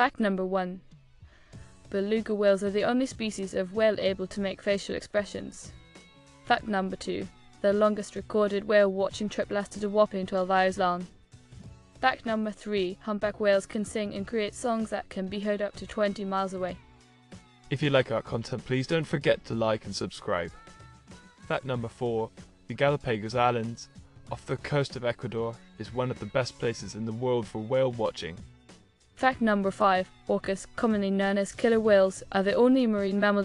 Fact number one Beluga whales are the only species of whale able to make facial expressions. Fact number two The longest recorded whale watching trip lasted a whopping 12 hours long. Fact number three Humpback whales can sing and create songs that can be heard up to 20 miles away. If you like our content, please don't forget to like and subscribe. Fact number 4 The Galapagos Islands, off the coast of Ecuador, is one of the best places in the world for whale watching. Fact number five Orcas, commonly known as killer whales, are the only marine mammal